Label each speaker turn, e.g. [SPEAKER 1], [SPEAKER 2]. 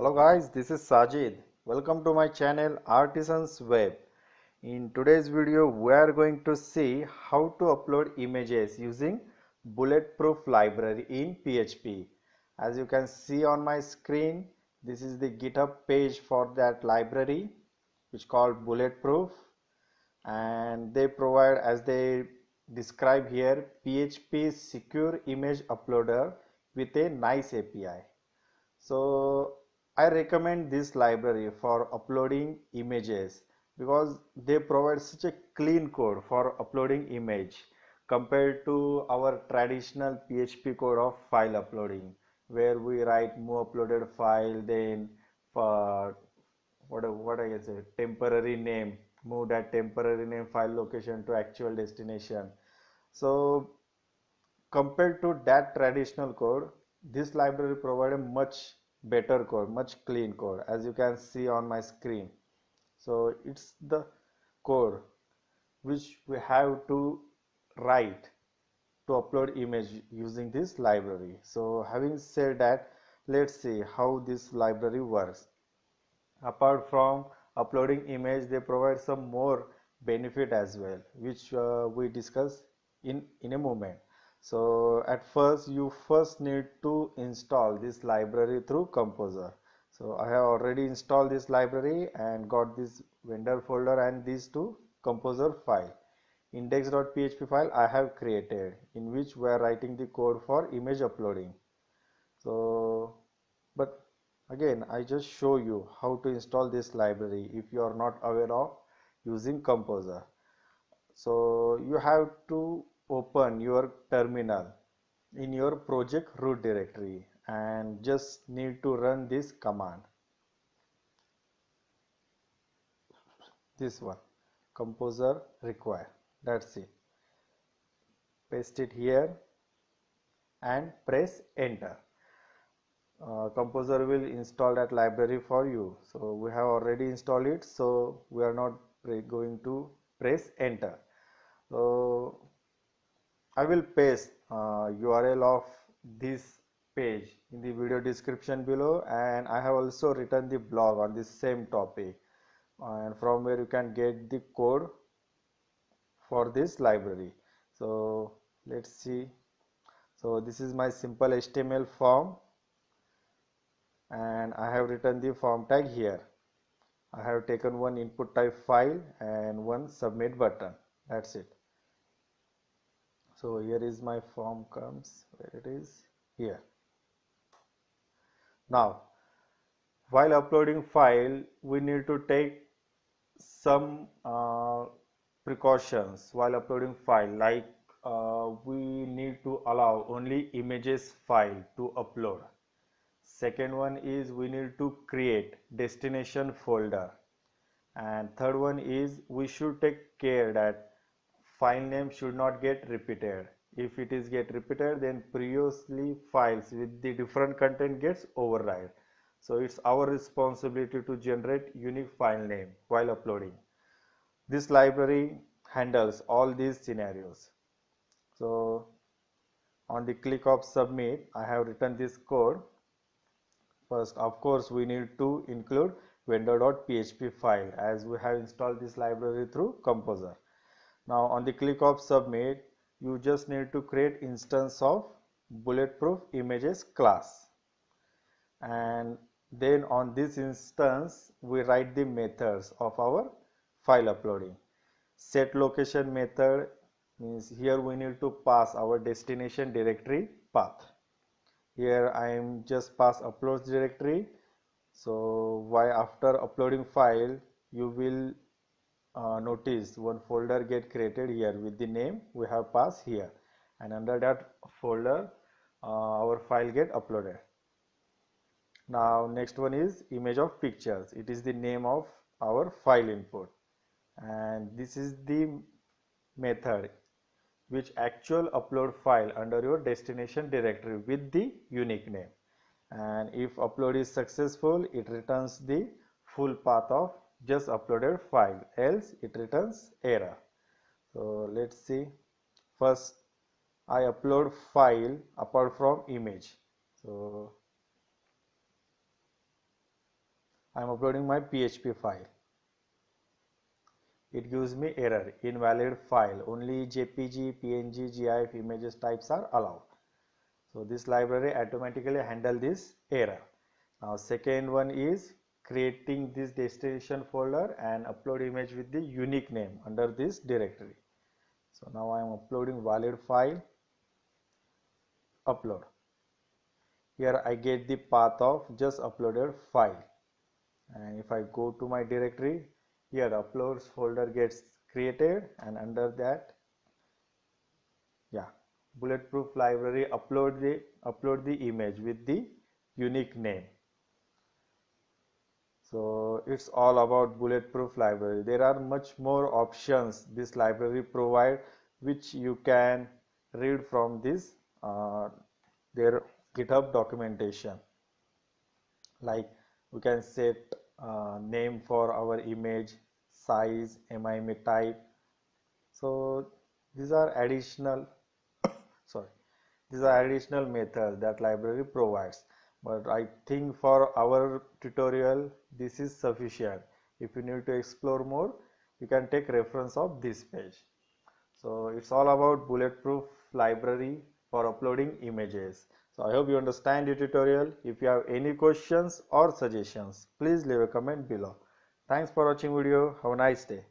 [SPEAKER 1] Hello guys, this is Sajid. Welcome to my channel Artisans Web. In today's video, we are going to see how to upload images using Bulletproof library in PHP. As you can see on my screen, this is the GitHub page for that library which called Bulletproof and they provide as they describe here PHP secure image uploader with a nice API. So I recommend this library for uploading images because they provide such a clean code for uploading image compared to our traditional PHP code of file uploading where we write move uploaded file then for what what I say temporary name move that temporary name file location to actual destination. So compared to that traditional code this library provide a much better code much clean code as you can see on my screen. So it's the code which we have to write to upload image using this library. So having said that let's see how this library works. Apart from uploading image they provide some more benefit as well which uh, we discuss in in a moment so at first you first need to install this library through composer. So i have already installed this library and got this vendor folder and these two composer file. index.php file i have created in which we are writing the code for image uploading. So but again i just show you how to install this library if you are not aware of using composer. So you have to open your terminal in your project root directory and just need to run this command. This one composer require that's it. Paste it here and press enter. Uh, composer will install that library for you. So we have already installed it so we are not going to press enter. So I will paste uh, URL of this page in the video description below and I have also written the blog on this same topic. And from where you can get the code for this library. So let's see. So this is my simple HTML form and I have written the form tag here. I have taken one input type file and one submit button. That's it so here is my form comes. Where it is? Here. Now while uploading file we need to take some uh, precautions while uploading file. Like uh, we need to allow only images file to upload. Second one is we need to create destination folder. And third one is we should take care that file name should not get repeated. If it is get repeated then previously files with the different content gets override. So it's our responsibility to generate unique file name while uploading. This library handles all these scenarios. So on the click of submit i have written this code. First of course we need to include vendor.php file as we have installed this library through composer now on the click of submit you just need to create instance of bulletproof images class. And then on this instance we write the methods of our file uploading. Set location method means here we need to pass our destination directory path. Here I am just pass uploads directory. So why after uploading file you will uh, notice one folder get created here with the name we have passed here. And under that folder uh, our file get uploaded. Now next one is image of pictures. It is the name of our file input. And this is the method which actual upload file under your destination directory with the unique name. And if upload is successful it returns the full path of just uploaded file else it returns error. So let's see. First I upload file apart from image. So I am uploading my PHP file. It gives me error. Invalid file. Only jpg png gif images types are allowed. So this library automatically handle this error. Now second one is creating this destination folder and upload image with the unique name under this directory. So now i am uploading valid file upload. Here i get the path of just uploaded file. And if i go to my directory here uploads folder gets created and under that yeah bulletproof library upload the upload the image with the unique name so it's all about bulletproof library. There are much more options this library provide which you can read from this uh, their github documentation. Like we can set uh, name for our image size MIME type. So these are additional sorry these are additional methods that library provides but I think for our tutorial this is sufficient if you need to explore more you can take reference of this page so it's all about bulletproof library for uploading images so I hope you understand the tutorial. If you have any questions or suggestions, please leave a comment below. Thanks for watching video. Have a nice day.